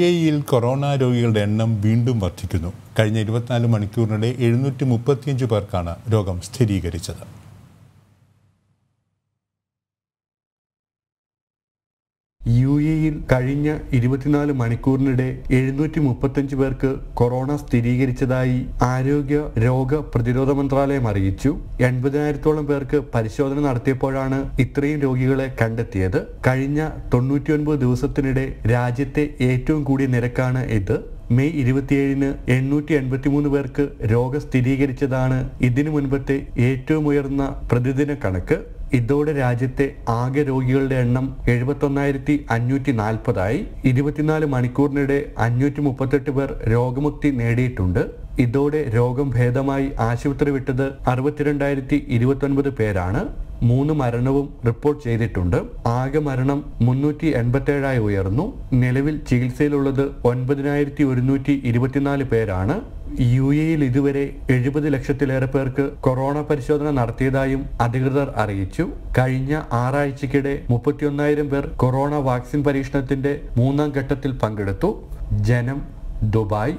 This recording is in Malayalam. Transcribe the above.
എയിൽ കൊറോണ രോഗികളുടെ എണ്ണം വീണ്ടും വർദ്ധിക്കുന്നു. കഴിഞ്ഞ ഇരുപത്തിനാല് മണിക്കൂറിനിടെ എഴുന്നൂറ്റി മുപ്പത്തിയഞ്ച് പേർക്കാണ് രോഗം സ്ഥിരീകരിച്ചത്. യു എയിൽ കഴിഞ്ഞ ഇരുപത്തിനാല് മണിക്കൂറിനിടെ എഴുന്നൂറ്റി മുപ്പത്തഞ്ച് പേർക്ക് കൊറോണ സ്ഥിരീകരിച്ചതായി ആരോഗ്യ രോഗ പ്രതിരോധ മന്ത്രാലയം അറിയിച്ചു. എൺപതിനായിരത്തോളം പേർക്ക് പരിശോധന നടത്തിയപ്പോഴാണ് ഇത്രയും രോഗികളെ കണ്ടെത്തിയത്. കഴിഞ്ഞ തൊണ്ണൂറ്റിയൊൻപത് ദിവസത്തിനിടെ രാജ്യത്തെ ഏറ്റവും കൂടിയ നിരക്കാണ് ഇത്. മെയ് ഇരുപത്തിയേഴിന് എണ്ണൂറ്റി എൺപത്തിമൂന്ന് പേർക്ക് രോഗം സ്ഥിരീകരിച്ചതാണ് ഇതിനു മുൻപത്തെ ഏറ്റവും ഉയർന്ന പ്രതിദിന കണക്ക്. ഇതോടെ രാജ്യത്തെ ആകെ രോഗികളുടെ എണ്ണം എഴുപത്തൊന്നായിരത്തി അഞ്ഞൂറ്റി നാൽപ്പതായി ഇരുപത്തിനാല് മണിക്കൂറിനിടെ അഞ്ഞൂറ്റി മുപ്പത്തെട്ട് പേർ രോഗമുക്തി നേടിയിട്ടുണ്ട് ഇതോടെ രോഗം ഭേദമായി ആശുപത്രി വിട്ടത് അറുപത്തിരണ്ടായിരത്തി ഇരുപത്തൊൻപത് പേരാണ്. മൂന്ന് മരണവും റിപ്പോർട്ട് ചെയ്തിട്ടുണ്ട്. ആകെ മരണം മുന്നൂറ്റി എൺപത്തേഴായി ഉയർന്നു. നിലവിൽ ചികിത്സയിലുള്ളത് ഒൻപതിനായിരത്തി ഒരുന്നൂറ്റി ഇരുപത്തിനാല് പേരാണ്. യു എയിൽ ഇതുവരെ എഴുപത് ലക്ഷത്തിലേറെ പേർക്ക് കൊറോണ പരിശോധന നടത്തിയതായും അധികൃതർ അറിയിച്ചു. കഴിഞ്ഞ ആറാഴ്ചക്കിടെ മുപ്പത്തിയൊന്നായിരം പേർ കൊറോണ വാക്സിൻ പരീക്ഷണത്തിന്റെ മൂന്നാം ഘട്ടത്തിൽ പങ്കെടുത്തു. ജനം ദുബായ്.